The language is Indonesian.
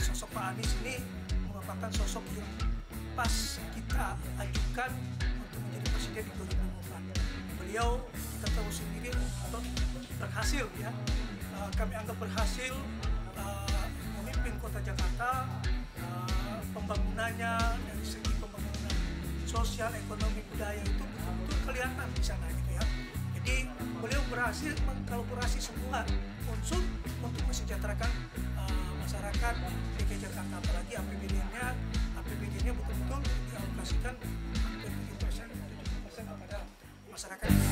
sosok Pak Anies ini merupakan sosok yang pas kita ajukan untuk menjadi presiden di 2024. Beliau kita tahu sendiri atau berhasil ya, eh, kami anggap berhasil eh, memimpin kota Jakarta, eh, pembangunannya dari segi pembangunan sosial, ekonomi, budaya itu betul-betul kelihatan di sana gitu ya. Jadi beliau berhasil mengkolaborasi semua unsur untuk mesejahterakan masyarakat DKI Jakarta apalagi APBD-nya APBD-nya betul-betul dialokasikan hampir 70% 70% kepada masyarakat.